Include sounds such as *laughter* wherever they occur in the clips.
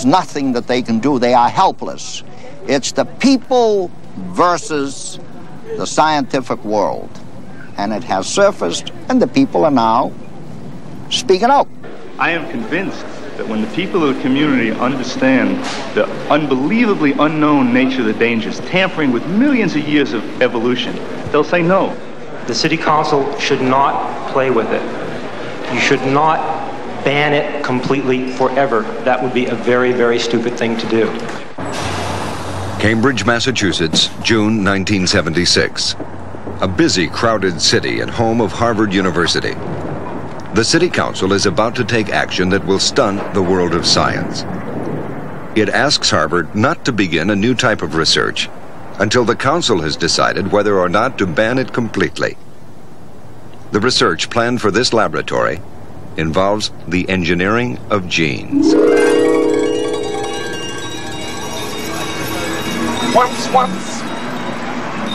there's nothing that they can do. They are helpless. It's the people versus the scientific world. And it has surfaced, and the people are now speaking out. I am convinced that when the people of the community understand the unbelievably unknown nature of the dangers, tampering with millions of years of evolution, they'll say no. The city council should not play with it. You should not ban it completely forever. That would be a very, very stupid thing to do. Cambridge, Massachusetts, June 1976. A busy, crowded city and home of Harvard University. The City Council is about to take action that will stun the world of science. It asks Harvard not to begin a new type of research until the Council has decided whether or not to ban it completely. The research planned for this laboratory involves the engineering of genes. Once, once,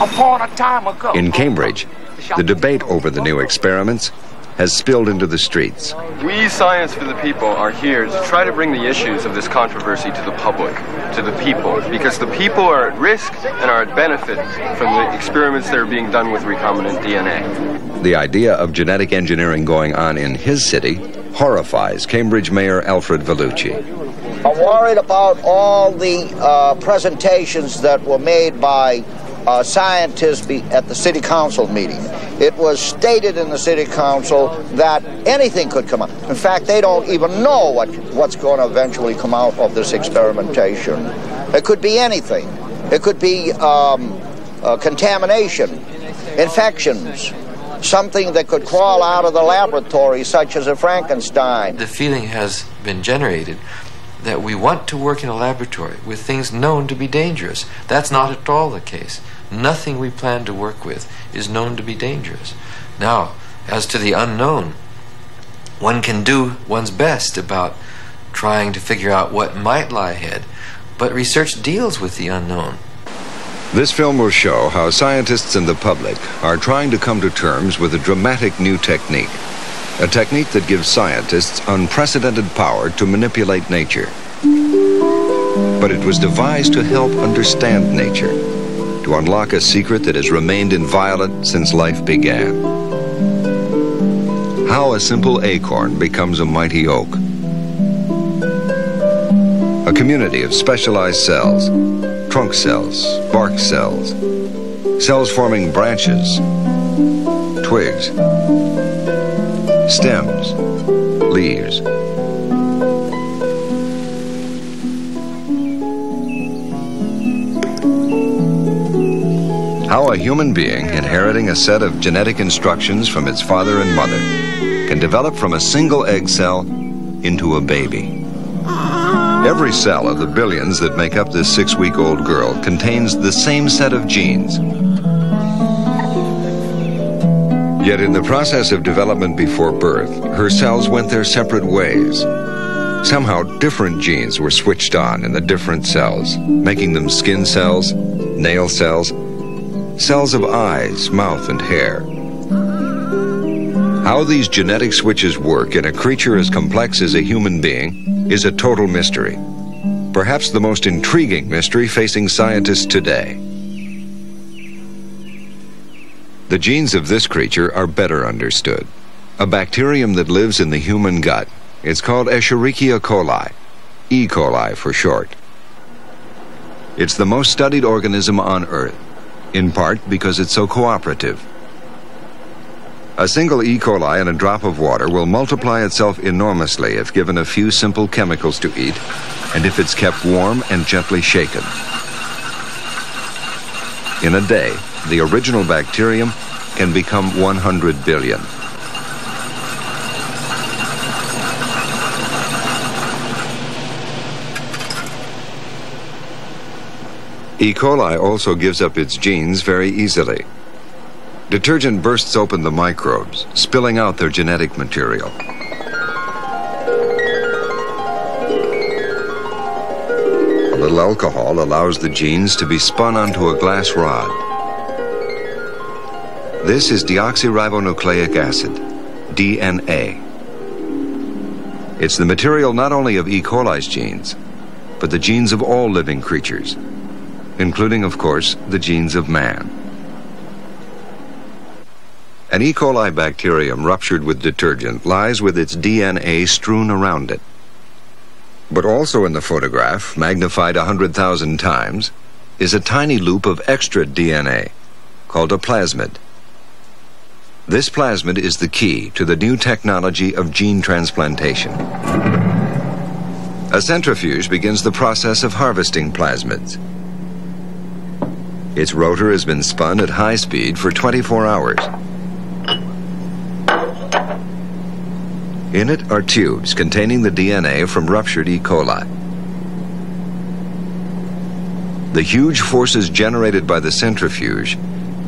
upon a time ago. In Cambridge, the debate over the new experiments has spilled into the streets. We, Science for the People, are here to try to bring the issues of this controversy to the public, to the people, because the people are at risk and are at benefit from the experiments that are being done with recombinant DNA. The idea of genetic engineering going on in his city horrifies Cambridge Mayor Alfred Vellucci. I'm worried about all the uh, presentations that were made by uh, scientists be at the city council meeting. It was stated in the city council that anything could come out. In fact, they don't even know what, what's going to eventually come out of this experimentation. It could be anything. It could be um, uh, contamination, infections, something that could crawl out of the laboratory, such as a Frankenstein. The feeling has been generated that we want to work in a laboratory with things known to be dangerous. That's not at all the case. Nothing we plan to work with is known to be dangerous. Now, as to the unknown, one can do one's best about trying to figure out what might lie ahead, but research deals with the unknown. This film will show how scientists and the public are trying to come to terms with a dramatic new technique. A technique that gives scientists unprecedented power to manipulate nature. But it was devised to help understand nature, to unlock a secret that has remained inviolate since life began. How a simple acorn becomes a mighty oak. A community of specialized cells, trunk cells, bark cells, cells forming branches, twigs, stems, leaves. How a human being inheriting a set of genetic instructions from its father and mother can develop from a single egg cell into a baby. Every cell of the billions that make up this six week old girl contains the same set of genes. Yet in the process of development before birth, her cells went their separate ways. Somehow different genes were switched on in the different cells, making them skin cells, nail cells, cells of eyes, mouth, and hair. How these genetic switches work in a creature as complex as a human being is a total mystery. Perhaps the most intriguing mystery facing scientists today. The genes of this creature are better understood. A bacterium that lives in the human gut. It's called Escherichia coli, E. coli for short. It's the most studied organism on Earth, in part because it's so cooperative. A single E. coli in a drop of water will multiply itself enormously if given a few simple chemicals to eat and if it's kept warm and gently shaken. In a day, the original bacterium can become 100 billion. E. coli also gives up its genes very easily. Detergent bursts open the microbes, spilling out their genetic material. A little alcohol allows the genes to be spun onto a glass rod. This is deoxyribonucleic acid, DNA. It's the material not only of E. coli's genes, but the genes of all living creatures, including, of course, the genes of man. An E. coli bacterium ruptured with detergent lies with its DNA strewn around it. But also in the photograph, magnified a 100,000 times, is a tiny loop of extra DNA called a plasmid. This plasmid is the key to the new technology of gene transplantation. A centrifuge begins the process of harvesting plasmids. Its rotor has been spun at high speed for 24 hours. In it are tubes containing the DNA from ruptured E. coli. The huge forces generated by the centrifuge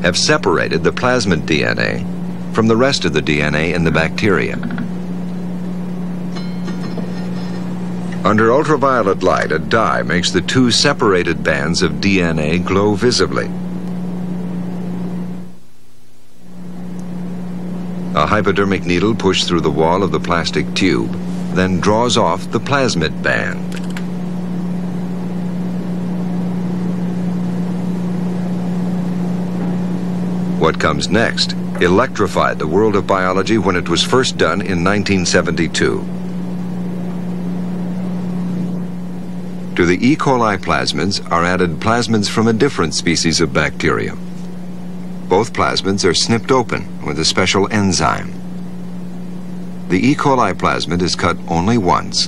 have separated the plasmid DNA from the rest of the DNA in the bacteria. Under ultraviolet light, a dye makes the two separated bands of DNA glow visibly. A hypodermic needle pushed through the wall of the plastic tube then draws off the plasmid band. What comes next electrified the world of biology when it was first done in 1972. To the E. coli plasmids are added plasmids from a different species of bacterium. Both plasmids are snipped open with a special enzyme. The E. coli plasmid is cut only once.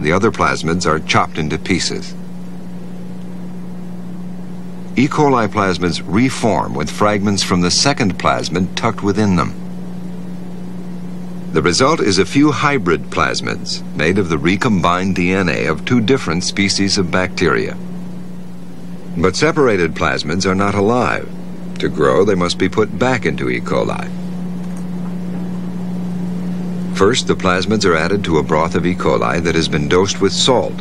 The other plasmids are chopped into pieces. E. coli plasmids reform with fragments from the second plasmid tucked within them. The result is a few hybrid plasmids made of the recombined DNA of two different species of bacteria. But separated plasmids are not alive. To grow, they must be put back into E. coli. First, the plasmids are added to a broth of E. coli that has been dosed with salt.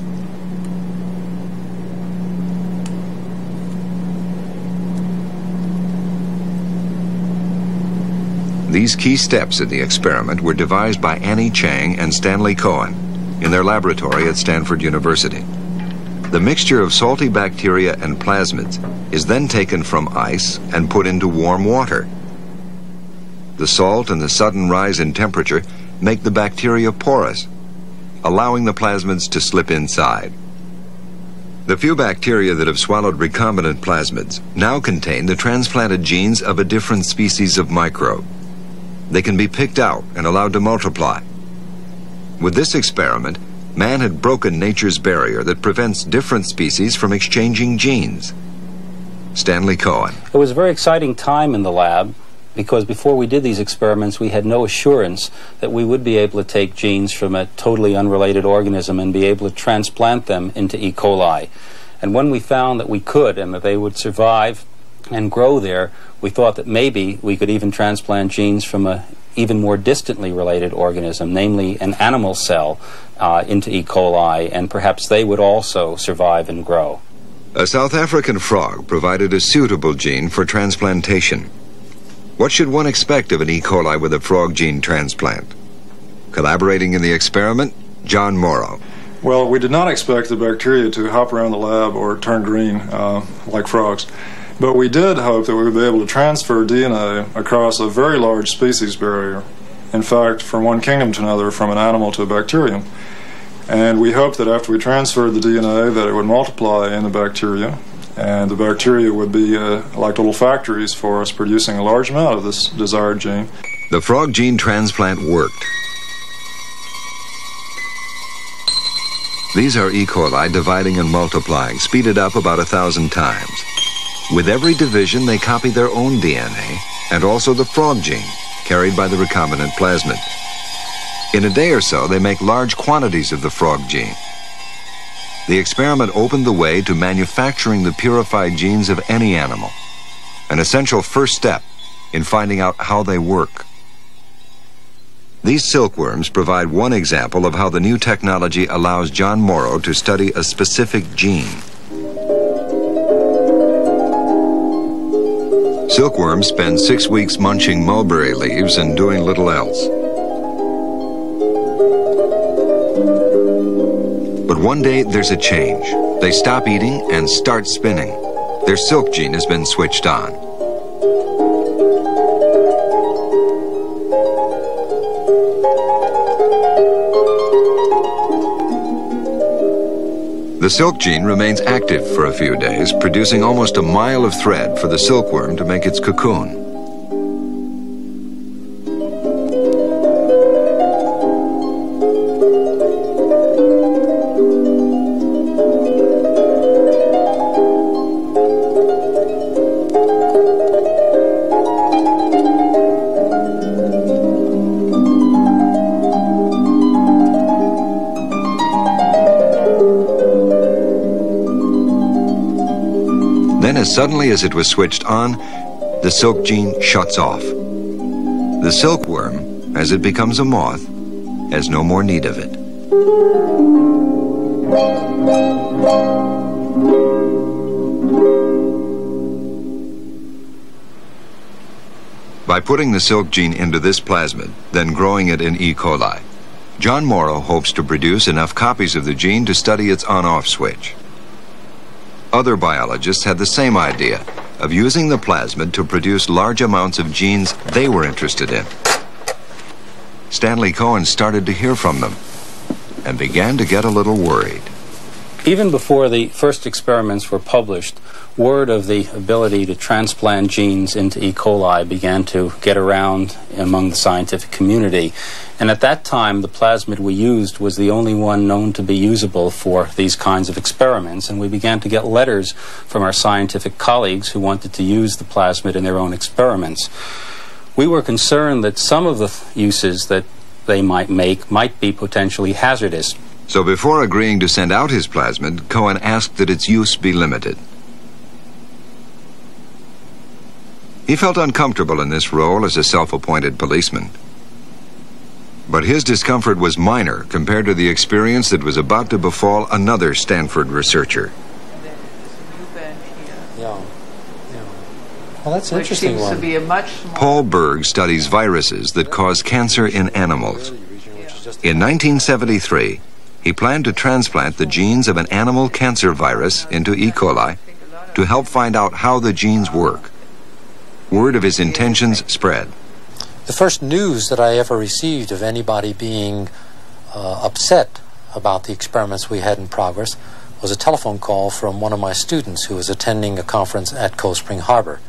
These key steps in the experiment were devised by Annie Chang and Stanley Cohen in their laboratory at Stanford University. The mixture of salty bacteria and plasmids is then taken from ice and put into warm water. The salt and the sudden rise in temperature make the bacteria porous, allowing the plasmids to slip inside. The few bacteria that have swallowed recombinant plasmids now contain the transplanted genes of a different species of microbe. They can be picked out and allowed to multiply. With this experiment, man had broken nature's barrier that prevents different species from exchanging genes. Stanley Cohen. It was a very exciting time in the lab because before we did these experiments, we had no assurance that we would be able to take genes from a totally unrelated organism and be able to transplant them into E. coli. And when we found that we could and that they would survive and grow there, we thought that maybe we could even transplant genes from a even more distantly related organism, namely an animal cell, uh, into E. coli, and perhaps they would also survive and grow. A South African frog provided a suitable gene for transplantation. What should one expect of an E. coli with a frog gene transplant? Collaborating in the experiment, John Morrow. Well, we did not expect the bacteria to hop around the lab or turn green uh, like frogs. But we did hope that we would be able to transfer DNA across a very large species barrier. In fact, from one kingdom to another, from an animal to a bacterium. And we hoped that after we transferred the DNA that it would multiply in the bacteria and the bacteria would be uh, like little factories for us producing a large amount of this desired gene. The frog gene transplant worked. These are E. coli dividing and multiplying, speeded up about a thousand times. With every division, they copy their own DNA and also the frog gene carried by the recombinant plasmid. In a day or so, they make large quantities of the frog gene. The experiment opened the way to manufacturing the purified genes of any animal, an essential first step in finding out how they work. These silkworms provide one example of how the new technology allows John Morrow to study a specific gene. Silkworms spend six weeks munching mulberry leaves and doing little else. But one day there's a change. They stop eating and start spinning. Their silk gene has been switched on. The silk gene remains active for a few days, producing almost a mile of thread for the silkworm to make its cocoon. As suddenly as it was switched on, the silk gene shuts off. The silkworm, as it becomes a moth, has no more need of it. By putting the silk gene into this plasmid, then growing it in E. coli, John Morrow hopes to produce enough copies of the gene to study its on-off switch. Other biologists had the same idea of using the plasmid to produce large amounts of genes they were interested in. Stanley Cohen started to hear from them and began to get a little worried. Even before the first experiments were published, word of the ability to transplant genes into E. coli began to get around among the scientific community. And at that time, the plasmid we used was the only one known to be usable for these kinds of experiments. And we began to get letters from our scientific colleagues who wanted to use the plasmid in their own experiments. We were concerned that some of the uses that they might make might be potentially hazardous. So before agreeing to send out his plasmid, Cohen asked that its use be limited. He felt uncomfortable in this role as a self-appointed policeman. But his discomfort was minor compared to the experience that was about to befall another Stanford researcher. Yeah. yeah. Well, that's an interesting one. Paul Berg studies viruses that cause cancer in animals. In 1973, he planned to transplant the genes of an animal cancer virus into E. coli to help find out how the genes work. Word of his intentions spread. The first news that I ever received of anybody being uh, upset about the experiments we had in progress was a telephone call from one of my students who was attending a conference at Cold Spring Harbor.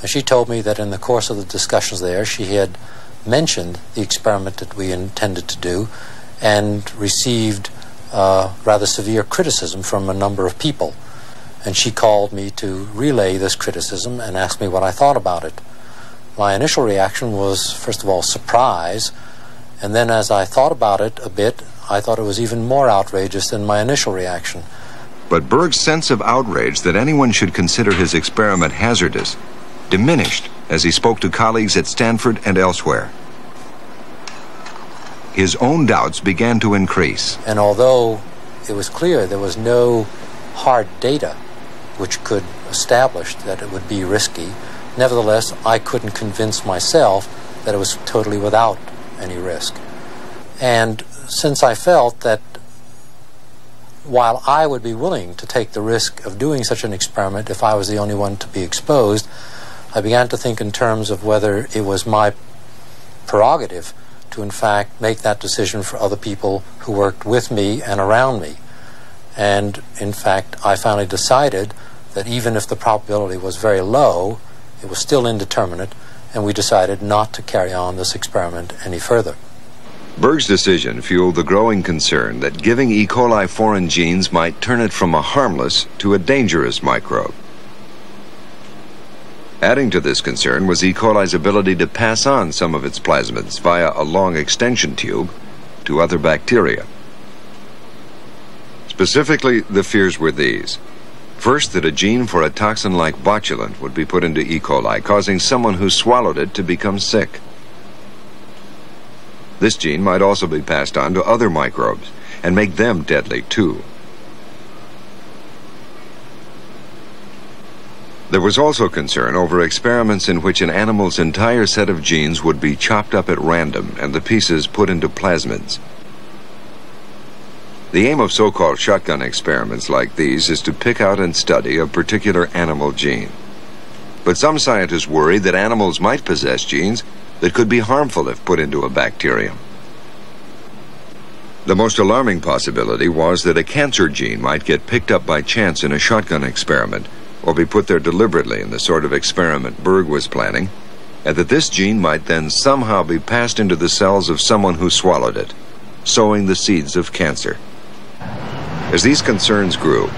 And she told me that in the course of the discussions there, she had mentioned the experiment that we intended to do and received uh, rather severe criticism from a number of people. And she called me to relay this criticism and asked me what I thought about it. My initial reaction was, first of all, surprise, and then as I thought about it a bit, I thought it was even more outrageous than my initial reaction. But Berg's sense of outrage that anyone should consider his experiment hazardous diminished as he spoke to colleagues at Stanford and elsewhere. His own doubts began to increase. And although it was clear there was no hard data which could establish that it would be risky, nevertheless, I couldn't convince myself that it was totally without any risk. And since I felt that while I would be willing to take the risk of doing such an experiment if I was the only one to be exposed, I began to think in terms of whether it was my prerogative to, in fact, make that decision for other people who worked with me and around me. And in fact, I finally decided that even if the probability was very low, it was still indeterminate, and we decided not to carry on this experiment any further. Berg's decision fueled the growing concern that giving E. coli foreign genes might turn it from a harmless to a dangerous microbe. Adding to this concern was E. coli's ability to pass on some of its plasmids via a long extension tube to other bacteria. Specifically, the fears were these. First, that a gene for a toxin like botulinum would be put into E. coli, causing someone who swallowed it to become sick. This gene might also be passed on to other microbes and make them deadly too. There was also concern over experiments in which an animal's entire set of genes would be chopped up at random and the pieces put into plasmids. The aim of so called shotgun experiments like these is to pick out and study a particular animal gene. But some scientists worry that animals might possess genes that could be harmful if put into a bacterium. The most alarming possibility was that a cancer gene might get picked up by chance in a shotgun experiment, or be put there deliberately in the sort of experiment Berg was planning, and that this gene might then somehow be passed into the cells of someone who swallowed it, sowing the seeds of cancer. As these concerns grew,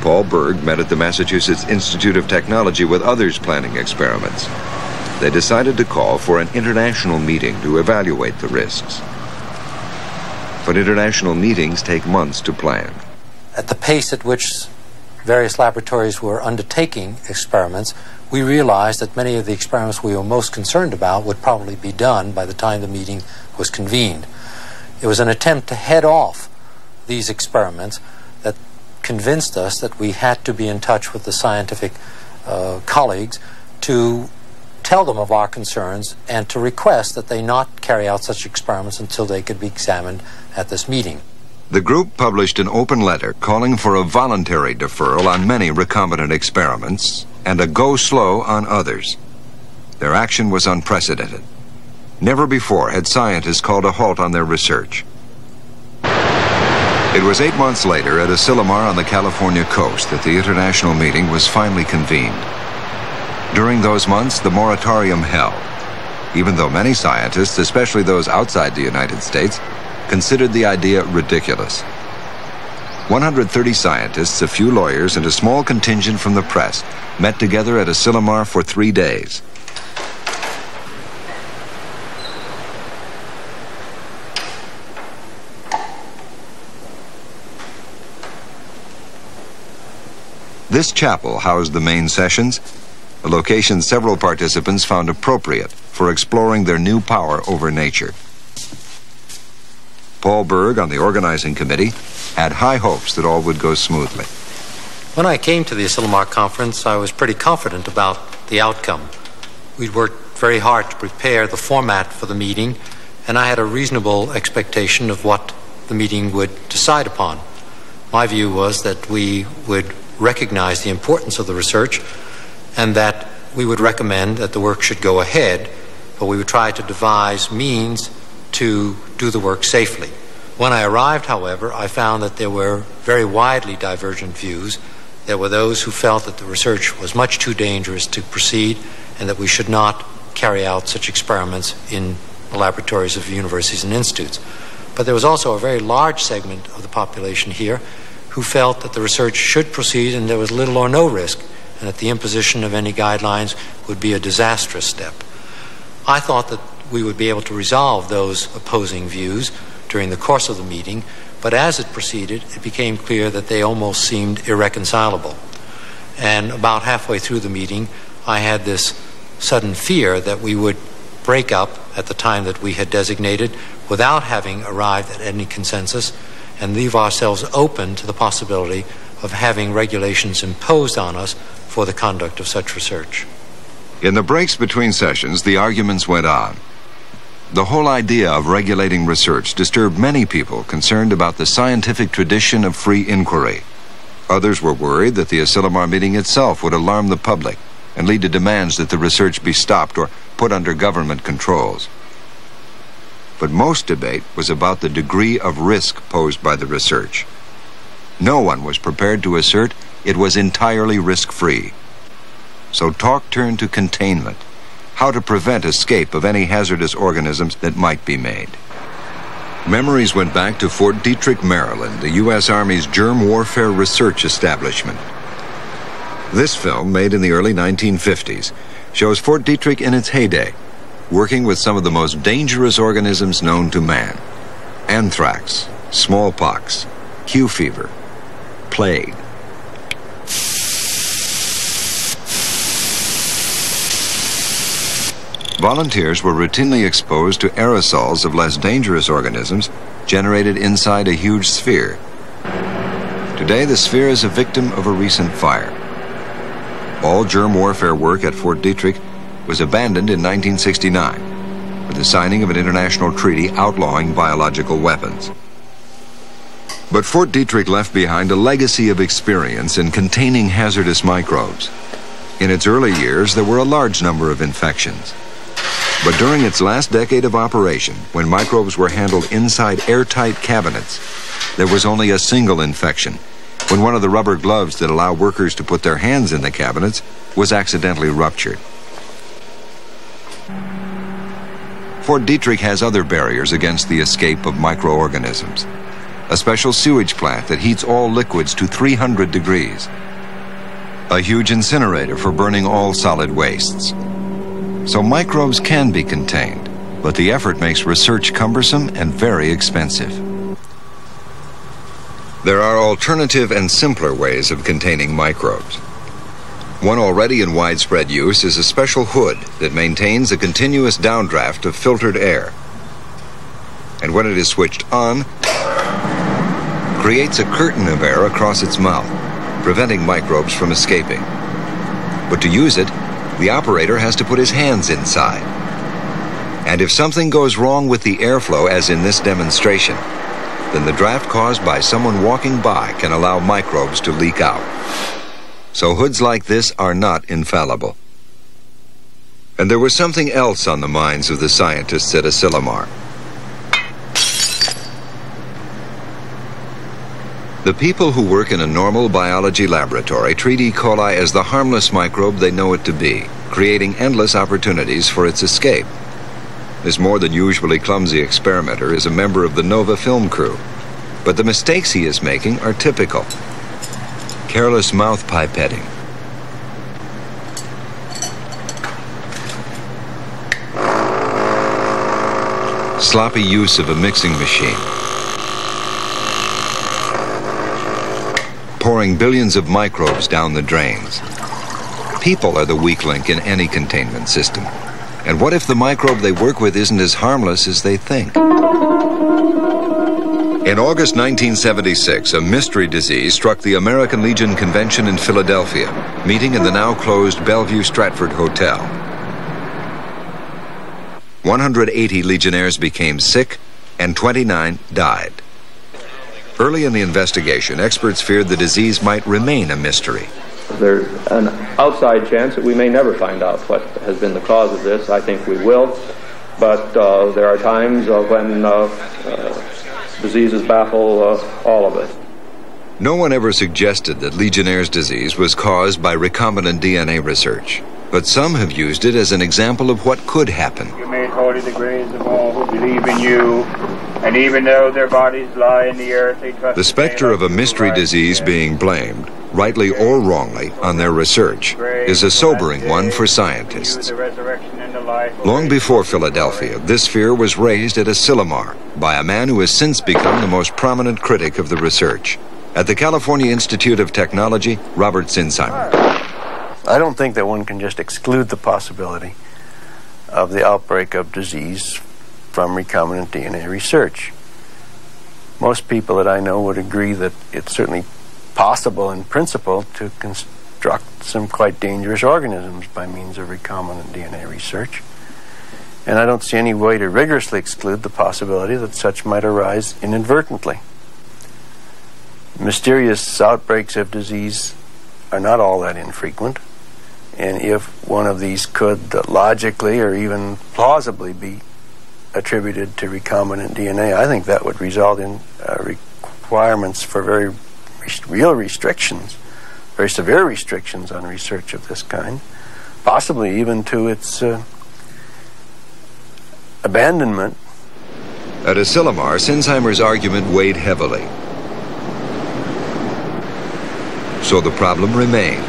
Paul Berg met at the Massachusetts Institute of Technology with others planning experiments. They decided to call for an international meeting to evaluate the risks but international meetings take months to plan. At the pace at which various laboratories were undertaking experiments, we realized that many of the experiments we were most concerned about would probably be done by the time the meeting was convened. It was an attempt to head off these experiments that convinced us that we had to be in touch with the scientific uh, colleagues to tell them of our concerns and to request that they not carry out such experiments until they could be examined at this meeting. The group published an open letter calling for a voluntary deferral on many recombinant experiments and a go slow on others. Their action was unprecedented. Never before had scientists called a halt on their research. It was eight months later at Asilomar on the California coast that the international meeting was finally convened. During those months, the moratorium held, even though many scientists, especially those outside the United States, considered the idea ridiculous. 130 scientists, a few lawyers, and a small contingent from the press met together at Asilomar for three days. This chapel housed the main sessions, a location several participants found appropriate for exploring their new power over nature. Paul Berg on the organizing committee had high hopes that all would go smoothly. When I came to the Asilomar conference, I was pretty confident about the outcome. We'd worked very hard to prepare the format for the meeting, and I had a reasonable expectation of what the meeting would decide upon. My view was that we would recognize the importance of the research and that we would recommend that the work should go ahead, but we would try to devise means to do the work safely. When I arrived, however, I found that there were very widely divergent views. There were those who felt that the research was much too dangerous to proceed and that we should not carry out such experiments in the laboratories of universities and institutes. But there was also a very large segment of the population here who felt that the research should proceed and there was little or no risk, and that the imposition of any guidelines would be a disastrous step. I thought that we would be able to resolve those opposing views during the course of the meeting, but as it proceeded, it became clear that they almost seemed irreconcilable. And about halfway through the meeting, I had this sudden fear that we would break up at the time that we had designated without having arrived at any consensus and leave ourselves open to the possibility of having regulations imposed on us for the conduct of such research. In the breaks between sessions, the arguments went on. The whole idea of regulating research disturbed many people concerned about the scientific tradition of free inquiry. Others were worried that the Asilomar meeting itself would alarm the public and lead to demands that the research be stopped or put under government controls. But most debate was about the degree of risk posed by the research. No one was prepared to assert it was entirely risk-free. So talk turned to containment how to prevent escape of any hazardous organisms that might be made. Memories went back to Fort Detrick, Maryland, the U.S. Army's germ warfare research establishment. This film, made in the early 1950s, shows Fort Detrick in its heyday, working with some of the most dangerous organisms known to man anthrax, smallpox, Q fever, plague. Volunteers were routinely exposed to aerosols of less dangerous organisms generated inside a huge sphere. Today, the sphere is a victim of a recent fire. All germ warfare work at Fort Detrick was abandoned in 1969 with the signing of an international treaty outlawing biological weapons. But Fort Detrick left behind a legacy of experience in containing hazardous microbes. In its early years, there were a large number of infections. But during its last decade of operation, when microbes were handled inside airtight cabinets, there was only a single infection, when one of the rubber gloves that allow workers to put their hands in the cabinets was accidentally ruptured. Fort Detrick has other barriers against the escape of microorganisms. A special sewage plant that heats all liquids to 300 degrees. A huge incinerator for burning all solid wastes. So microbes can be contained, but the effort makes research cumbersome and very expensive. There are alternative and simpler ways of containing microbes. One already in widespread use is a special hood that maintains a continuous downdraft of filtered air. And when it is switched on, creates a curtain of air across its mouth, preventing microbes from escaping. But to use it, the operator has to put his hands inside. And if something goes wrong with the airflow, as in this demonstration, then the draft caused by someone walking by can allow microbes to leak out. So hoods like this are not infallible. And there was something else on the minds of the scientists at Asilomar. The people who work in a normal biology laboratory treat E. coli as the harmless microbe they know it to be, creating endless opportunities for its escape. This more than usually clumsy experimenter is a member of the NOVA film crew. But the mistakes he is making are typical. Careless mouth pipetting. Sloppy use of a mixing machine. Pouring billions of microbes down the drains. People are the weak link in any containment system. And what if the microbe they work with isn't as harmless as they think? In August 1976, a mystery disease struck the American Legion Convention in Philadelphia, meeting in the now closed Bellevue Stratford Hotel. 180 Legionnaires became sick, and 29 died. Early in the investigation, experts feared the disease might remain a mystery. There's an outside chance that we may never find out what has been the cause of this. I think we will. But uh, there are times uh, when uh, uh diseases baffle uh, all of us. No one ever suggested that Legionnaire's disease was caused by recombinant DNA research, but some have used it as an example of what could happen. You made holy the graves of all who believe in you, and even though their bodies lie in the earth, they trust the specter of a mystery disease being blamed rightly or wrongly, on their research is a sobering one for scientists. Long before Philadelphia, this fear was raised at Asilomar by a man who has since become the most prominent critic of the research. At the California Institute of Technology, Robert Sinsheimer. I don't think that one can just exclude the possibility of the outbreak of disease from recombinant DNA research. Most people that I know would agree that it's certainly possible in principle to construct some quite dangerous organisms by means of recombinant DNA research. And I don't see any way to rigorously exclude the possibility that such might arise inadvertently. Mysterious outbreaks of disease are not all that infrequent, and if one of these could logically or even plausibly be attributed to recombinant DNA, I think that would result in uh, requirements for very real restrictions, very severe restrictions on research of this kind, possibly even to its uh, abandonment. At Asilomar, Sinsheimer's argument weighed heavily. So the problem remained.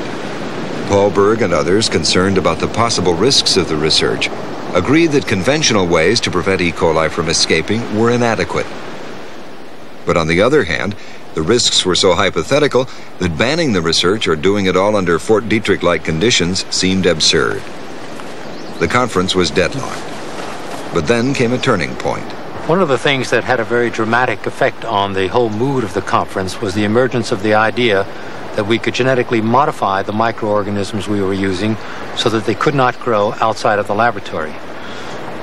Paul Berg and others concerned about the possible risks of the research agreed that conventional ways to prevent E. coli from escaping were inadequate. But on the other hand, the risks were so hypothetical that banning the research or doing it all under Fort Detrick like conditions seemed absurd. The conference was deadlocked. But then came a turning point. One of the things that had a very dramatic effect on the whole mood of the conference was the emergence of the idea that we could genetically modify the microorganisms we were using so that they could not grow outside of the laboratory.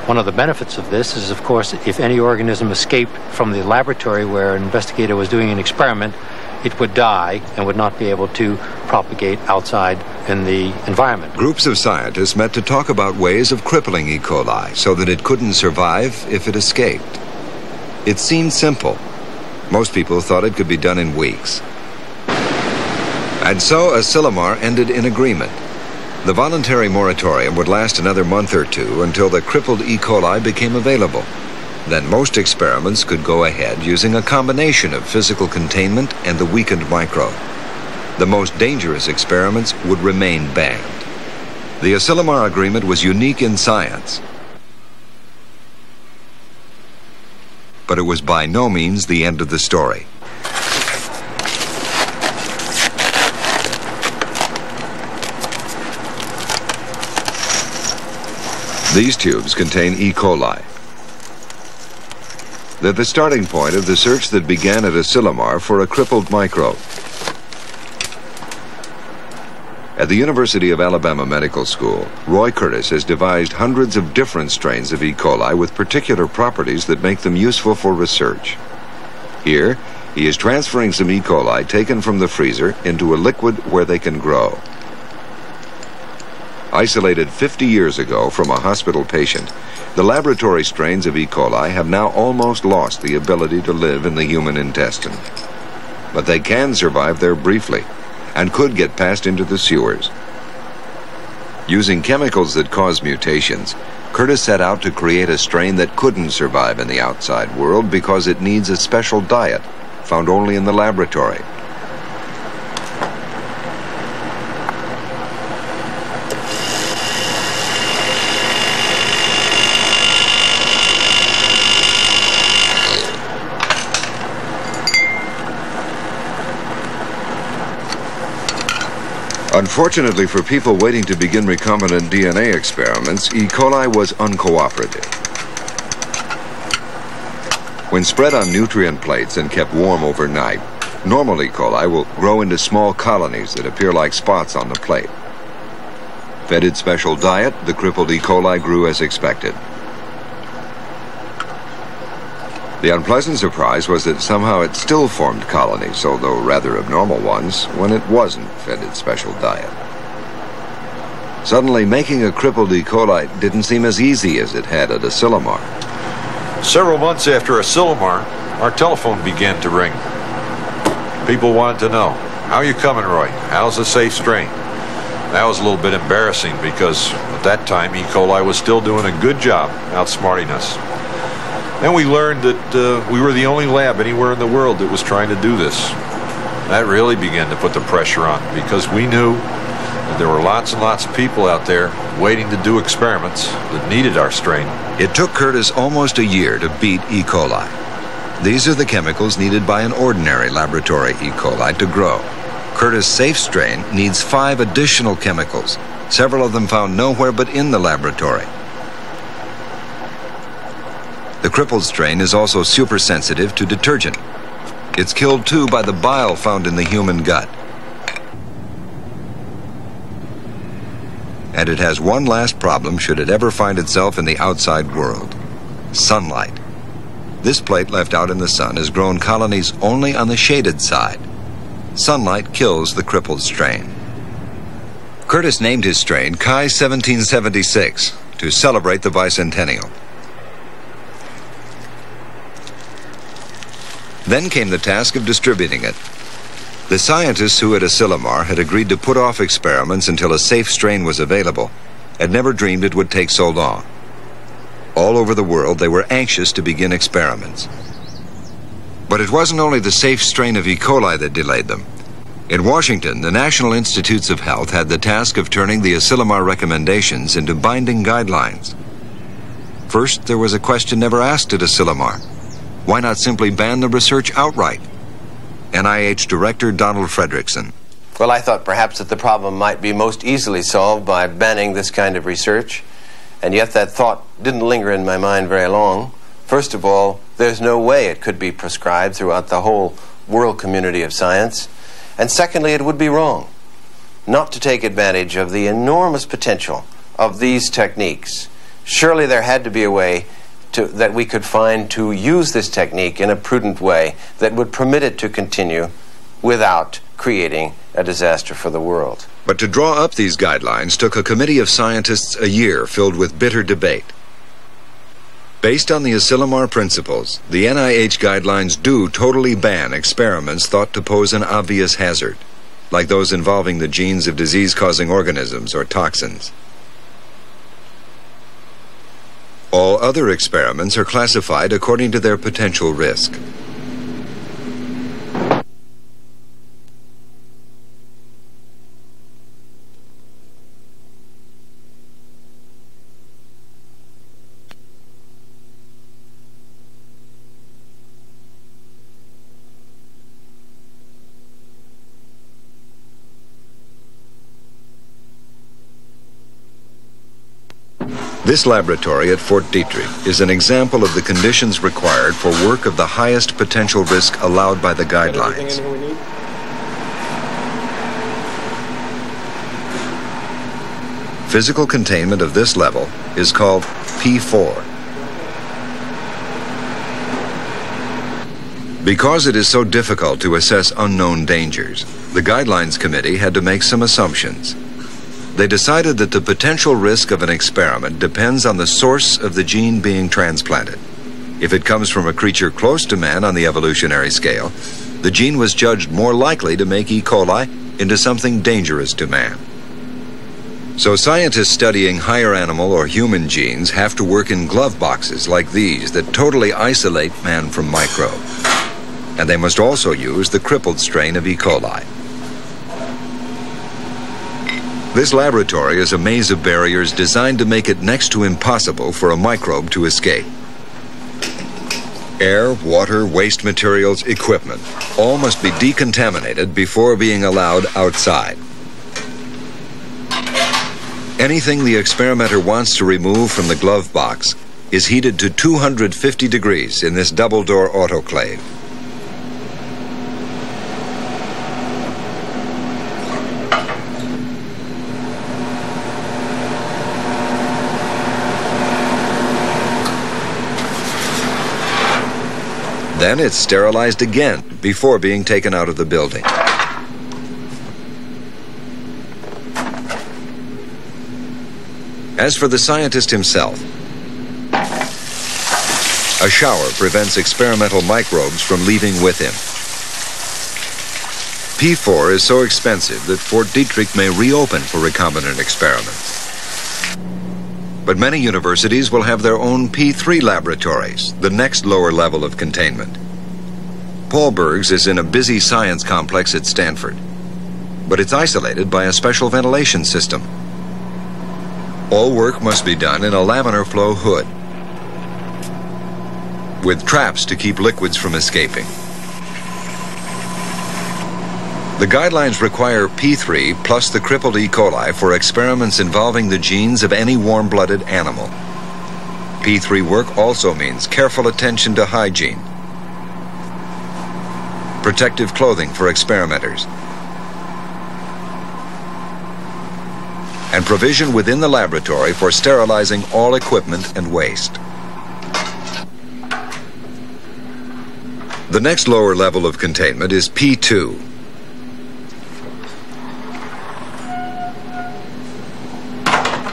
One of the benefits of this is, of course, if any organism escaped from the laboratory where an investigator was doing an experiment, it would die and would not be able to propagate outside in the environment. Groups of scientists met to talk about ways of crippling E. coli so that it couldn't survive if it escaped. It seemed simple. Most people thought it could be done in weeks. And so Asilomar ended in agreement. The voluntary moratorium would last another month or two until the crippled E. coli became available. Then most experiments could go ahead using a combination of physical containment and the weakened microbe. The most dangerous experiments would remain banned. The Asilomar Agreement was unique in science, but it was by no means the end of the story. These tubes contain E. coli. They're the starting point of the search that began at Asilomar for a crippled microbe. At the University of Alabama Medical School, Roy Curtiss has devised hundreds of different strains of E. coli with particular properties that make them useful for research. Here, he is transferring some E. coli taken from the freezer into a liquid where they can grow. Isolated 50 years ago from a hospital patient, the laboratory strains of E. coli have now almost lost the ability to live in the human intestine. But they can survive there briefly and could get passed into the sewers. Using chemicals that cause mutations, Curtiss set out to create a strain that couldn't survive in the outside world because it needs a special diet found only in the laboratory. Unfortunately for people waiting to begin recombinant DNA experiments, E. coli was uncooperative. When spread on nutrient plates and kept warm overnight, normal E. coli will grow into small colonies that appear like spots on the plate. Fed its special diet, the crippled E. coli grew as expected. The unpleasant surprise was that somehow it still formed colonies, although rather abnormal ones, when it wasn't fed its special diet. Suddenly, making a crippled E. coli didn't seem as easy as it had at Asilomar. Several months after Asilomar, our telephone began to ring. People wanted to know, how you coming, Roy? How's the safe strain? That was a little bit embarrassing because at that time E. coli was still doing a good job outsmarting us. Then we learned that uh, we were the only lab anywhere in the world that was trying to do this. That really began to put the pressure on because we knew that there were lots and lots of people out there waiting to do experiments that needed our strain. It took Curtiss almost a year to beat E. coli. These are the chemicals needed by an ordinary laboratory E. coli to grow. Curtiss' safe strain needs five additional chemicals, several of them found nowhere but in the laboratory. The crippled strain is also supersensitive to detergent. It's killed too by the bile found in the human gut. And it has one last problem should it ever find itself in the outside world sunlight. This plate left out in the sun has grown colonies only on the shaded side. Sunlight kills the crippled strain. Curtiss named his strain Chi 1776 to celebrate the bicentennial. Then came the task of distributing it. The scientists who at Asilomar had agreed to put off experiments until a safe strain was available had never dreamed it would take so long. All over the world, they were anxious to begin experiments. But it wasn't only the safe strain of E. coli that delayed them. In Washington, the National Institutes of Health had the task of turning the Asilomar recommendations into binding guidelines. First, there was a question never asked at Asilomar. Why not simply ban the research outright? NIH Director Donald Fredrickson. Well, I thought perhaps that the problem might be most easily solved by banning this kind of research, and yet that thought didn't linger in my mind very long. First of all, there's no way it could be prescribed throughout the whole world community of science. And secondly, it would be wrong not to take advantage of the enormous potential of these techniques surely there had to be a way to, that we could find to use this technique in a prudent way that would permit it to continue without creating a disaster for the world. But to draw up these guidelines took a committee of scientists a year filled with bitter debate. Based on the Asilomar principles, the NIH guidelines do totally ban experiments thought to pose an obvious hazard, like those involving the genes of disease causing organisms or toxins. All other experiments are classified according to their potential risk. This laboratory at Fort Detrick is an example of the conditions required for work of the highest potential risk allowed by the guidelines. Physical containment of this level is called P4. Because it is so difficult to assess unknown dangers, the Guidelines Committee had to make some assumptions they decided that the potential risk of an experiment depends on the source of the gene being transplanted. If it comes from a creature close to man on the evolutionary scale, the gene was judged more likely to make E. coli into something dangerous to man. So scientists studying higher animal or human genes have to work in glove boxes like these that totally isolate man from microbe. And they must also use the crippled strain of E. coli. This laboratory is a maze of barriers designed to make it next to impossible for a microbe to escape. Air, water, waste materials, equipment, all must be decontaminated before being allowed outside. Anything the experimenter wants to remove from the glove box is heated to 250 degrees in this double-door autoclave. Then it's sterilized again before being taken out of the building. As for the scientist himself, a shower prevents experimental microbes from leaving with him. P4 is so expensive that Fort Detrick may reopen for recombinant experiments. But many universities will have their own P3 laboratories, the next lower level of containment. Paul Berg's is in a busy science complex at Stanford, but it's isolated by a special ventilation system. All work must be done in a laminar flow hood with traps to keep liquids from escaping. The guidelines require P3 plus the crippled E. coli for experiments involving the genes of any warm-blooded animal. P3 work also means careful attention to hygiene, protective clothing for experimenters, and provision within the laboratory for sterilizing all equipment and waste. The next lower level of containment is P2,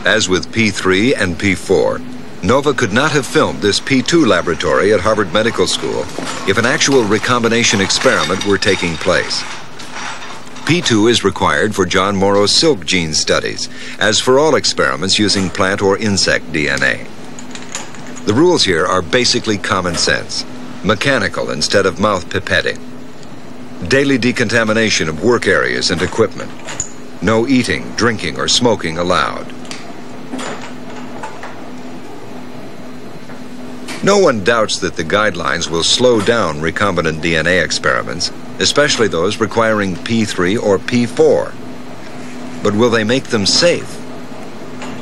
As with P3 and P4, NOVA could not have filmed this P2 laboratory at Harvard Medical School if an actual recombination experiment were taking place. P2 is required for John Morrow's silk gene studies, as for all experiments using plant or insect DNA. The rules here are basically common sense, mechanical instead of mouth pipetting. Daily decontamination of work areas and equipment. No eating, drinking, or smoking allowed. No one doubts that the guidelines will slow down recombinant DNA experiments, especially those requiring P3 or P4. But will they make them safe?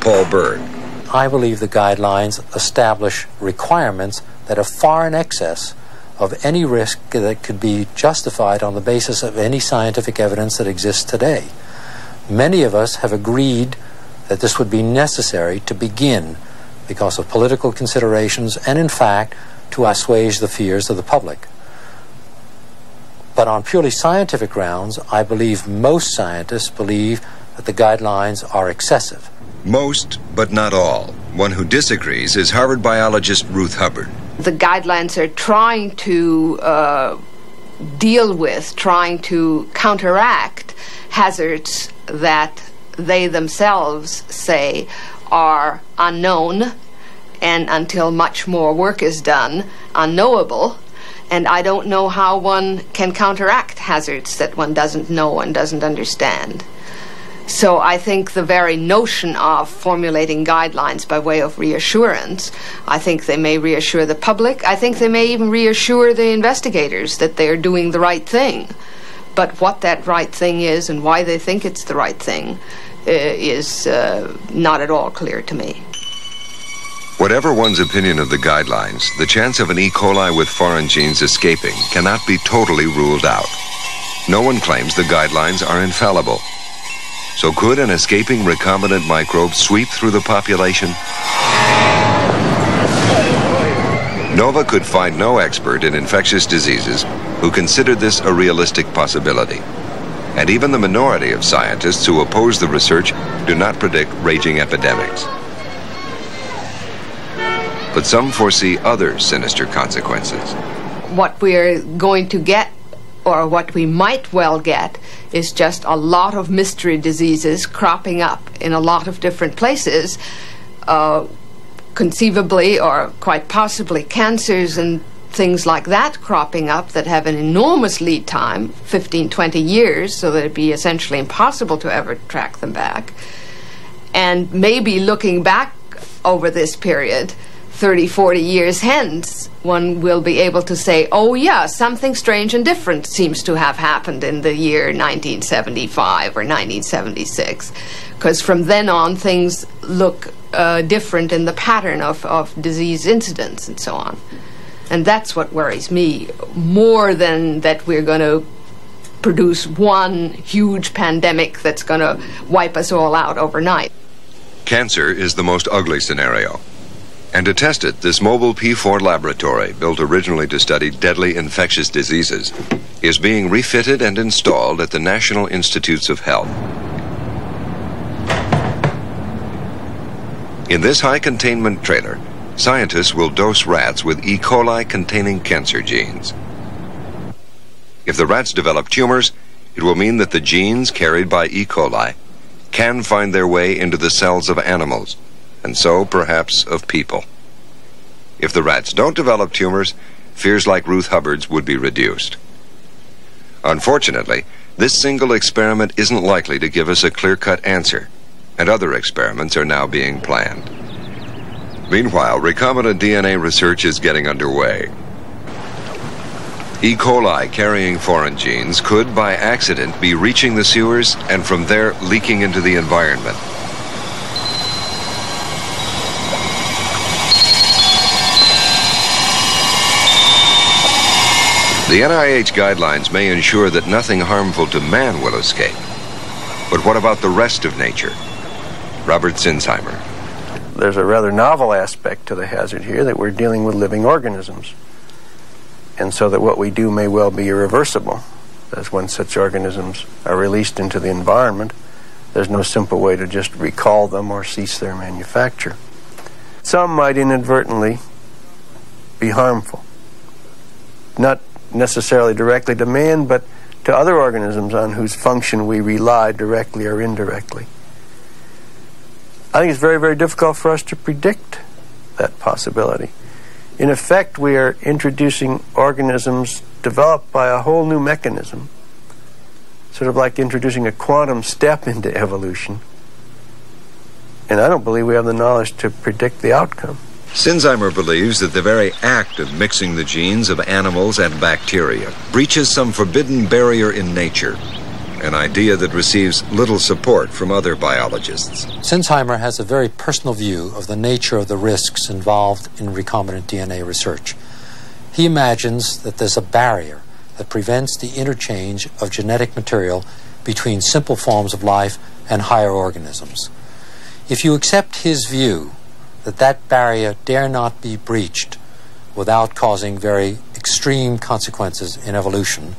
Paul Berg. I believe the guidelines establish requirements that are far in excess of any risk that could be justified on the basis of any scientific evidence that exists today. Many of us have agreed that this would be necessary to begin because of political considerations and, in fact, to assuage the fears of the public. But on purely scientific grounds, I believe most scientists believe that the guidelines are excessive. Most, but not all. One who disagrees is Harvard biologist Ruth Hubbard. The guidelines are trying to uh, deal with, trying to counteract hazards that they themselves say are unknown and until much more work is done, unknowable. And I don't know how one can counteract hazards that one doesn't know and doesn't understand. So I think the very notion of formulating guidelines by way of reassurance, I think they may reassure the public. I think they may even reassure the investigators that they are doing the right thing. But what that right thing is and why they think it's the right thing is uh, not at all clear to me. Whatever one's opinion of the guidelines, the chance of an E. coli with foreign genes escaping cannot be totally ruled out. No one claims the guidelines are infallible. So could an escaping recombinant microbe sweep through the population? NOVA could find no expert in infectious diseases who considered this a realistic possibility. And even the minority of scientists who oppose the research do not predict raging epidemics. But some foresee other sinister consequences. What we're going to get or what we might well get is just a lot of mystery diseases cropping up in a lot of different places, uh, conceivably or quite possibly cancers and things like that cropping up that have an enormous lead time 15, 20 years, so that it'd be essentially impossible to ever track them back. And maybe looking back over this period, 30, 40 years hence, one will be able to say, oh, yeah, something strange and different seems to have happened in the year 1975 or 1976. Because from then on, things look uh, different in the pattern of, of disease incidents and so on. And that's what worries me more than that we're going to produce one huge pandemic that's going to wipe us all out overnight. Cancer is the most ugly scenario. And to test it, this mobile P4 laboratory, built originally to study deadly infectious diseases, is being refitted and installed at the National Institutes of Health. In this high containment trailer, scientists will dose rats with E. coli containing cancer genes. If the rats develop tumors, it will mean that the genes carried by E. coli can find their way into the cells of animals and so perhaps of people. If the rats don't develop tumors, fears like Ruth Hubbard's would be reduced. Unfortunately, this single experiment isn't likely to give us a clear cut answer, and other experiments are now being planned. Meanwhile, recombinant DNA research is getting underway. E. coli carrying foreign genes could, by accident, be reaching the sewers and from there leaking into the environment. The NIH guidelines may ensure that nothing harmful to man will escape. But what about the rest of nature? Robert Sinsheimer. There's a rather novel aspect to the hazard here that we're dealing with living organisms. And so that what we do may well be irreversible. As when such organisms are released into the environment, there's no simple way to just recall them or cease their manufacture. Some might inadvertently be harmful. Not necessarily directly to man, but to other organisms on whose function we rely directly or indirectly. I think it's very, very difficult for us to predict that possibility. In effect, we are introducing organisms developed by a whole new mechanism, sort of like introducing a quantum step into evolution. And I don't believe we have the knowledge to predict the outcome. Sinsheimer believes that the very act of mixing the genes of animals and bacteria breaches some forbidden barrier in nature, an idea that receives little support from other biologists. Sinsheimer has a very personal view of the nature of the risks involved in recombinant DNA research. He imagines that there's a barrier that prevents the interchange of genetic material between simple forms of life and higher organisms. If you accept his view, that that barrier dare not be breached without causing very extreme consequences in evolution,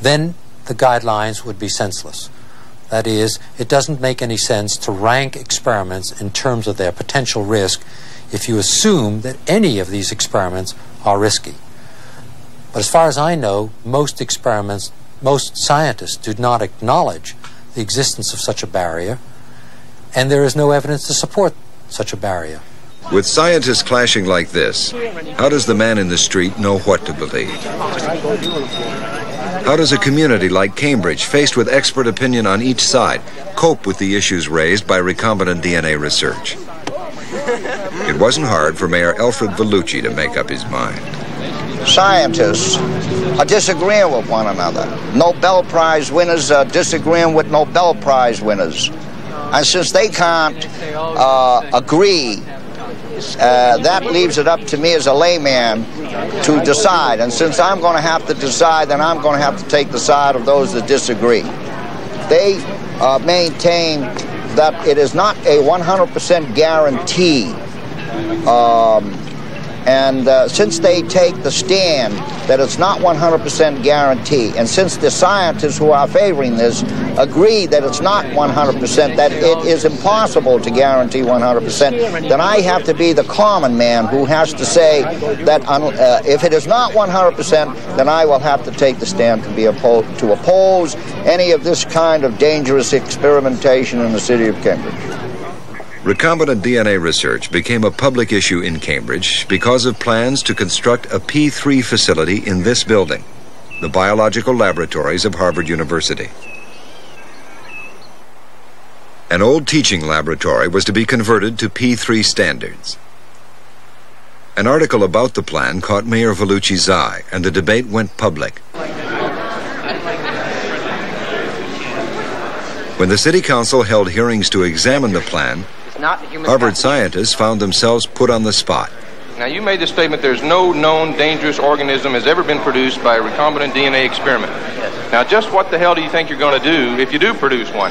then the guidelines would be senseless. That is, it doesn't make any sense to rank experiments in terms of their potential risk if you assume that any of these experiments are risky. But as far as I know, most experiments, most scientists do not acknowledge the existence of such a barrier, and there is no evidence to support such a barrier. With scientists clashing like this, how does the man in the street know what to believe? How does a community like Cambridge, faced with expert opinion on each side, cope with the issues raised by recombinant DNA research? It wasn't hard for Mayor Alfred Vellucci to make up his mind. Scientists are disagreeing with one another. Nobel Prize winners are disagreeing with Nobel Prize winners. And since they can't uh, agree uh, that leaves it up to me as a layman to decide. And since I'm going to have to decide, then I'm going to have to take the side of those that disagree. They uh, maintain that it is not a 100% guarantee um, and uh, since they take the stand that it's not 100% guarantee, and since the scientists who are favoring this agree that it's not 100%, that it is impossible to guarantee 100%, then I have to be the common man who has to say that uh, if it is not 100%, then I will have to take the stand to be opposed, to oppose any of this kind of dangerous experimentation in the city of Cambridge. Recombinant DNA research became a public issue in Cambridge because of plans to construct a P3 facility in this building, the biological laboratories of Harvard University. An old teaching laboratory was to be converted to P3 standards. An article about the plan caught Mayor Vellucci's eye, and the debate went public. When the City Council held hearings to examine the plan, Harvard scientists found themselves put on the spot. Now, you made the statement there's no known dangerous organism has ever been produced by a recombinant DNA experiment. Yes. Now, just what the hell do you think you're going to do if you do produce one?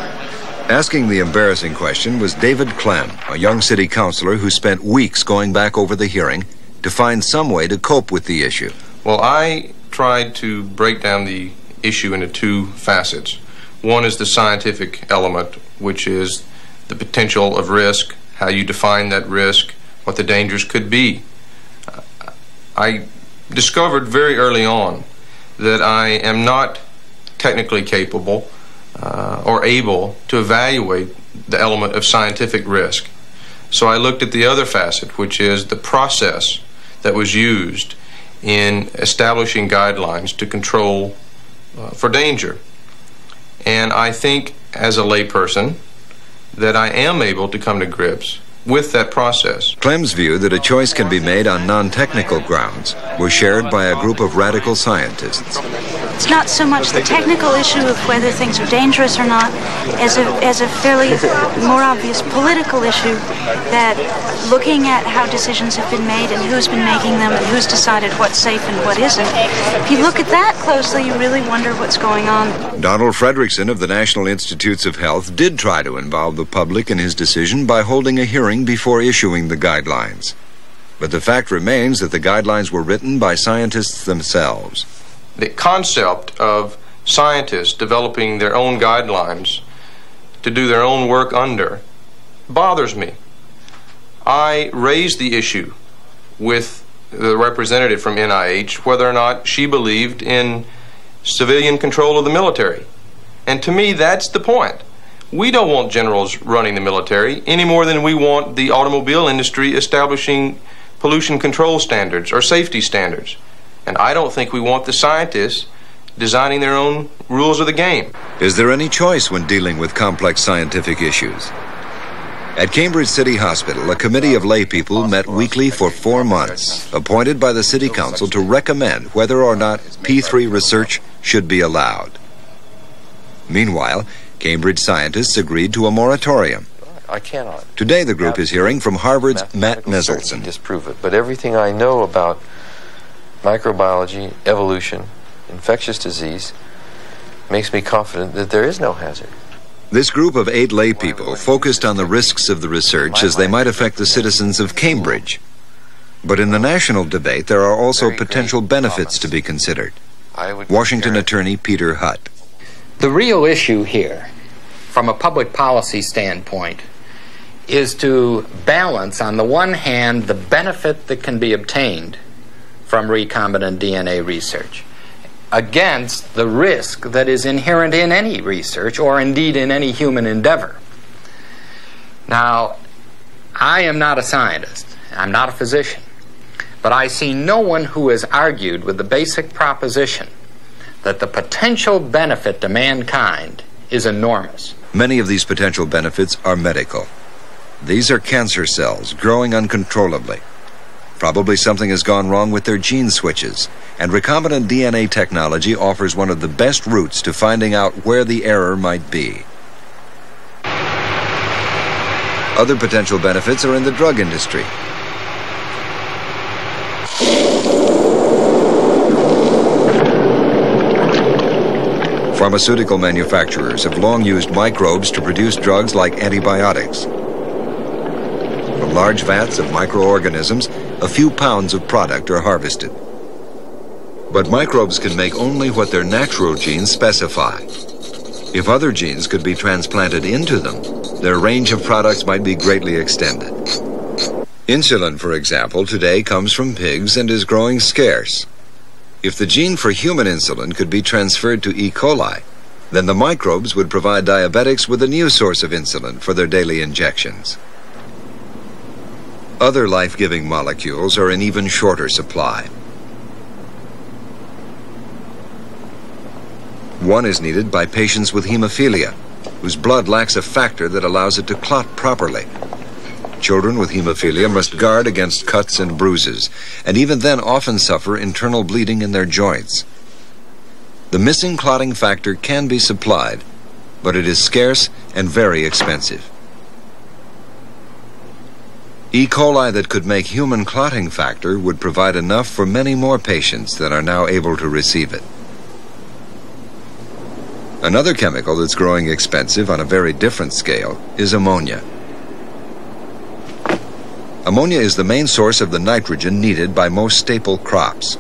Asking the embarrassing question was David Clem, a young city councilor who spent weeks going back over the hearing to find some way to cope with the issue. Well, I tried to break down the issue into two facets. One is the scientific element, which is the potential of risk, how you define that risk, what the dangers could be. I discovered very early on that I am not technically capable uh, or able to evaluate the element of scientific risk. So I looked at the other facet, which is the process that was used in establishing guidelines to control uh, for danger. And I think, as a layperson, that I am able to come to grips with that process. Clem's view that a choice can be made on non technical grounds was shared by a group of radical scientists. It's not so much the technical issue of whether things are dangerous or not as a, as a fairly more obvious political issue that looking at how decisions have been made and who's been making them and who's decided what's safe and what isn't, if you look at that closely, you really wonder what's going on. Donald Fredrickson of the National Institutes of Health did try to involve the public in his decision by holding a hearing before issuing the guidelines. But the fact remains that the guidelines were written by scientists themselves the concept of scientists developing their own guidelines to do their own work under bothers me. I raised the issue with the representative from NIH whether or not she believed in civilian control of the military. And to me, that's the point. We don't want generals running the military any more than we want the automobile industry establishing pollution control standards or safety standards. And I don't think we want the scientists designing their own rules of the game. Is there any choice when dealing with complex scientific issues? At Cambridge City Hospital, a committee of laypeople met weekly for four months, appointed by the City Council to recommend whether or not P3 research should be allowed. Meanwhile, Cambridge scientists agreed to a moratorium. I cannot. Today, the group is hearing from Harvard's Matt Meselson. Disprove it, but everything I know about microbiology, evolution, infectious disease makes me confident that there is no hazard. This group of eight lay people focused on the risks of the research as they might affect the citizens of Cambridge. But in the national debate, there are also potential benefits to be considered. Washington attorney Peter Hutt. The real issue here, from a public policy standpoint, is to balance, on the one hand, the benefit that can be obtained from recombinant DNA research against the risk that is inherent in any research or indeed in any human endeavor. Now, I am not a scientist, I'm not a physician, but I see no one who has argued with the basic proposition that the potential benefit to mankind is enormous. Many of these potential benefits are medical. These are cancer cells growing uncontrollably. Probably something has gone wrong with their gene switches, and recombinant DNA technology offers one of the best routes to finding out where the error might be. Other potential benefits are in the drug industry. Pharmaceutical manufacturers have long used microbes to produce drugs like antibiotics. From large vats of microorganisms, a few pounds of product are harvested. But microbes can make only what their natural genes specify. If other genes could be transplanted into them, their range of products might be greatly extended. Insulin, for example, today comes from pigs and is growing scarce. If the gene for human insulin could be transferred to E. coli, then the microbes would provide diabetics with a new source of insulin for their daily injections. Other life-giving molecules are in even shorter supply. One is needed by patients with hemophilia, whose blood lacks a factor that allows it to clot properly. Children with hemophilia must guard against cuts and bruises, and even then often suffer internal bleeding in their joints. The missing clotting factor can be supplied, but it is scarce and very expensive. E. coli that could make human clotting factor would provide enough for many more patients that are now able to receive it. Another chemical that's growing expensive on a very different scale is ammonia. Ammonia is the main source of the nitrogen needed by most staple crops.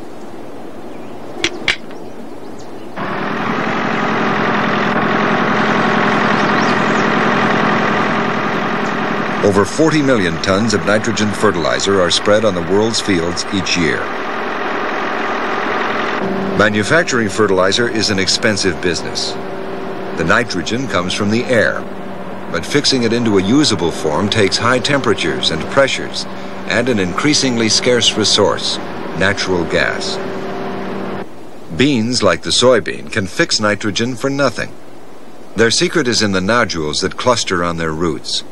Over 40 million tons of nitrogen fertilizer are spread on the world's fields each year. Manufacturing fertilizer is an expensive business. The nitrogen comes from the air, but fixing it into a usable form takes high temperatures and pressures and an increasingly scarce resource, natural gas. Beans, like the soybean, can fix nitrogen for nothing. Their secret is in the nodules that cluster on their roots.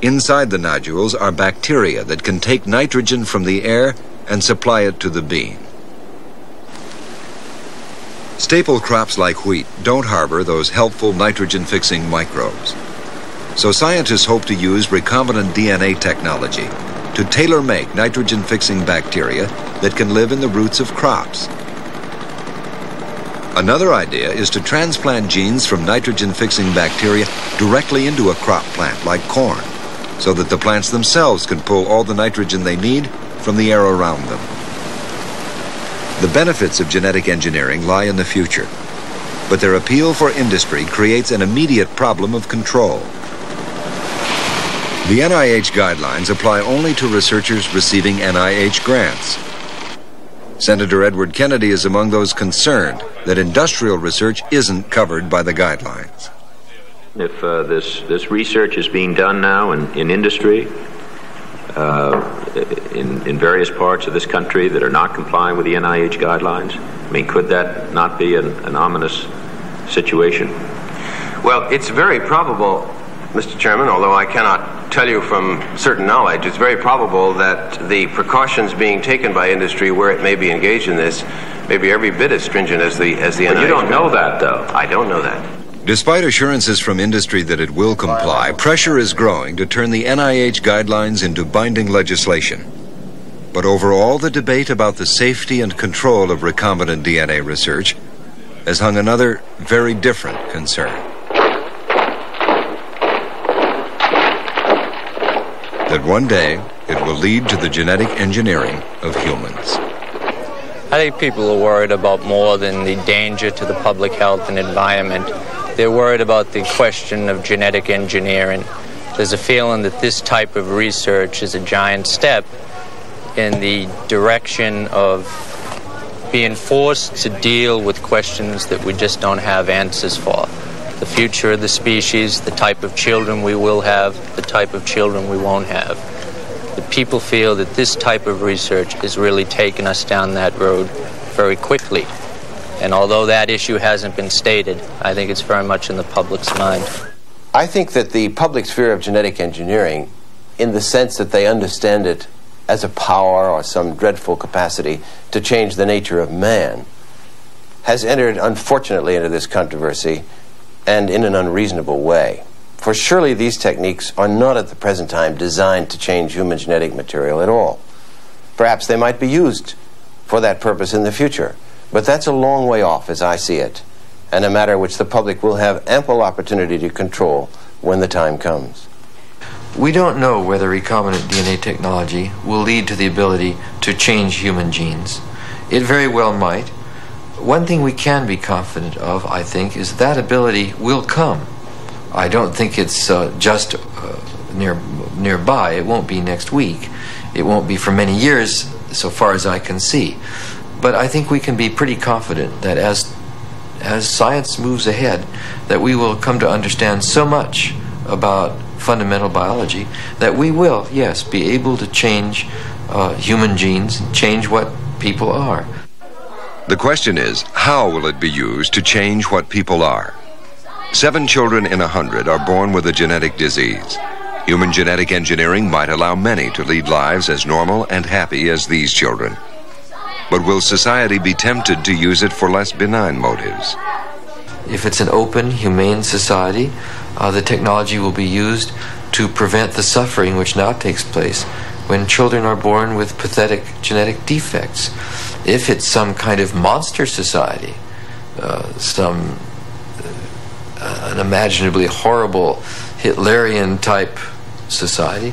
Inside the nodules are bacteria that can take nitrogen from the air and supply it to the bean. Staple crops like wheat don't harbor those helpful nitrogen-fixing microbes. So scientists hope to use recombinant DNA technology to tailor-make nitrogen-fixing bacteria that can live in the roots of crops. Another idea is to transplant genes from nitrogen-fixing bacteria directly into a crop plant like corn so that the plants themselves can pull all the nitrogen they need from the air around them. The benefits of genetic engineering lie in the future, but their appeal for industry creates an immediate problem of control. The NIH guidelines apply only to researchers receiving NIH grants. Senator Edward Kennedy is among those concerned that industrial research isn't covered by the guidelines. If uh, this, this research is being done now in, in industry, uh, in, in various parts of this country that are not complying with the NIH guidelines, I mean, could that not be an, an ominous situation? Well, it's very probable, Mr. Chairman, although I cannot tell you from certain knowledge, it's very probable that the precautions being taken by industry where it may be engaged in this may be every bit as stringent as the as the but NIH. You don't know that, though. I don't know that. Despite assurances from industry that it will comply, pressure is growing to turn the NIH guidelines into binding legislation. But over all the debate about the safety and control of recombinant DNA research has hung another, very different concern. That one day it will lead to the genetic engineering of humans. I think people are worried about more than the danger to the public health and environment. They're worried about the question of genetic engineering. There's a feeling that this type of research is a giant step in the direction of being forced to deal with questions that we just don't have answers for. The future of the species, the type of children we will have, the type of children we won't have. The people feel that this type of research is really taking us down that road very quickly. And although that issue hasn't been stated, I think it's very much in the public's mind. I think that the public fear of genetic engineering, in the sense that they understand it as a power or some dreadful capacity to change the nature of man, has entered, unfortunately, into this controversy and in an unreasonable way. For surely these techniques are not at the present time designed to change human genetic material at all. Perhaps they might be used for that purpose in the future, but that's a long way off as I see it, and a matter which the public will have ample opportunity to control when the time comes. We don't know whether recombinant DNA technology will lead to the ability to change human genes. It very well might. One thing we can be confident of, I think, is that ability will come. I don't think it's uh, just uh, near nearby. It won't be next week. It won't be for many years, so far as I can see. But I think we can be pretty confident that as as science moves ahead, that we will come to understand so much about fundamental biology that we will, yes, be able to change uh, human genes, change what people are. The question is, how will it be used to change what people are? Seven children in a hundred are born with a genetic disease. Human genetic engineering might allow many to lead lives as normal and happy as these children. But will society be tempted to use it for less benign motives? If it's an open, humane society, uh, the technology will be used to prevent the suffering which now takes place when children are born with pathetic genetic defects. If it's some kind of monster society, uh, some uh, unimaginably horrible Hitlerian type society,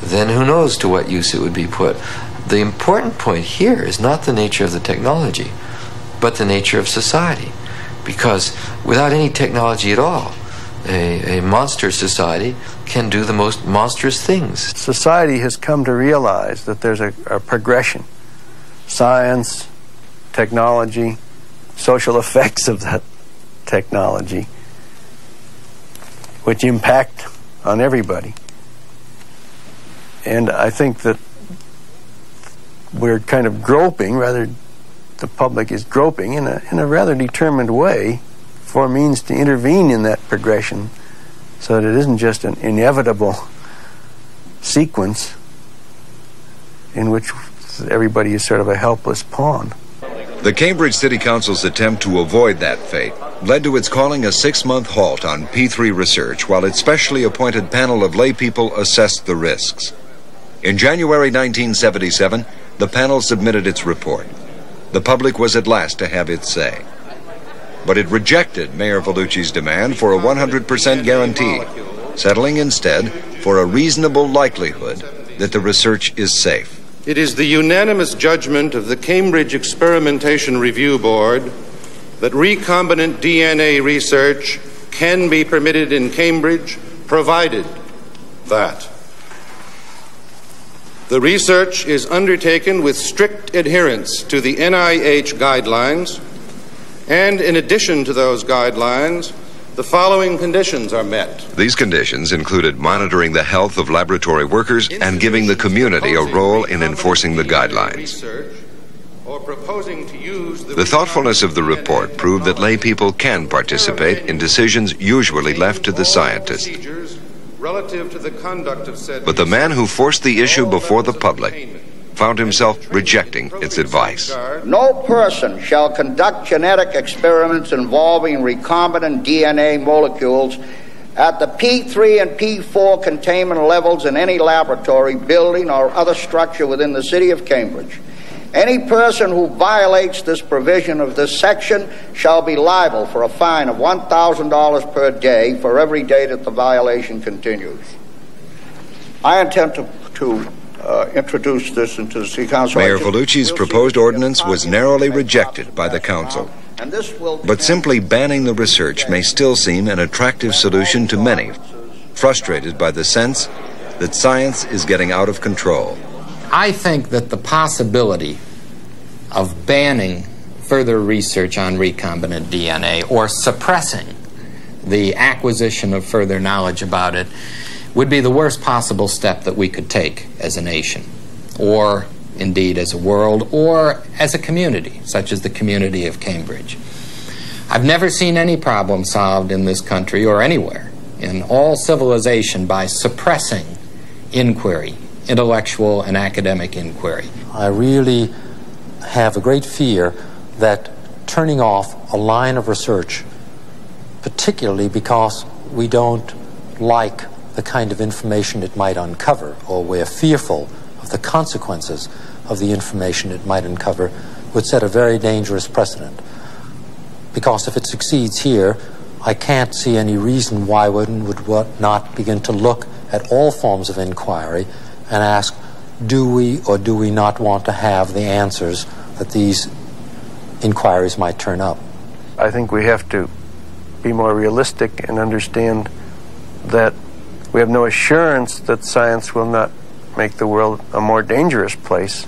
then who knows to what use it would be put. The important point here is not the nature of the technology, but the nature of society. Because without any technology at all, a, a monster society can do the most monstrous things. Society has come to realize that there's a, a progression. Science, technology, social *laughs* effects of that technology, which impact on everybody. And I think that we're kind of groping, rather, the public is groping in a, in a rather determined way for means to intervene in that progression so that it isn't just an inevitable sequence in which everybody is sort of a helpless pawn. The Cambridge City Council's attempt to avoid that fate led to its calling a six month halt on P3 research while its specially appointed panel of laypeople assessed the risks. In January 1977, the panel submitted its report. The public was at last to have its say but it rejected Mayor Vellucci's demand for a 100% guarantee, settling instead for a reasonable likelihood that the research is safe. It is the unanimous judgment of the Cambridge Experimentation Review Board that recombinant DNA research can be permitted in Cambridge, provided that the research is undertaken with strict adherence to the NIH guidelines and in addition to those guidelines, the following conditions are met. These conditions included monitoring the health of laboratory workers and giving the community a role in enforcing the guidelines. The thoughtfulness of the report proved that lay people can participate in decisions usually left to the scientists. But the man who forced the issue before the public found himself rejecting its advice. No person shall conduct genetic experiments involving recombinant DNA molecules at the P3 and P4 containment levels in any laboratory, building, or other structure within the city of Cambridge. Any person who violates this provision of this section shall be liable for a fine of $1,000 per day for every day that the violation continues. I intend to, to uh, introduce this into the City Council. Mayor Vellucci's proposed ordinance was narrowly rejected by the Council. But simply banning the research may still seem an attractive solution to many, frustrated by the sense that science is getting out of control. I think that the possibility of banning further research on recombinant DNA or suppressing the acquisition of further knowledge about it would be the worst possible step that we could take as a nation, or indeed as a world, or as a community, such as the community of Cambridge. I've never seen any problem solved in this country or anywhere in all civilization by suppressing inquiry, intellectual and academic inquiry. I really have a great fear that turning off a line of research, particularly because we don't like the kind of information it might uncover, or we're fearful of the consequences of the information it might uncover, would set a very dangerous precedent. Because if it succeeds here, I can't see any reason why one would not begin to look at all forms of inquiry and ask, do we or do we not want to have the answers that these inquiries might turn up? I think we have to be more realistic and understand that we have no assurance that science will not make the world a more dangerous place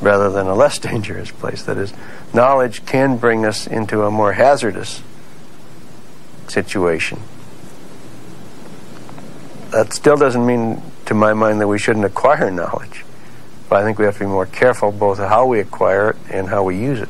rather than a less *laughs* dangerous place. That is, knowledge can bring us into a more hazardous situation. That still doesn't mean, to my mind, that we shouldn't acquire knowledge. But I think we have to be more careful both how we acquire it and how we use it.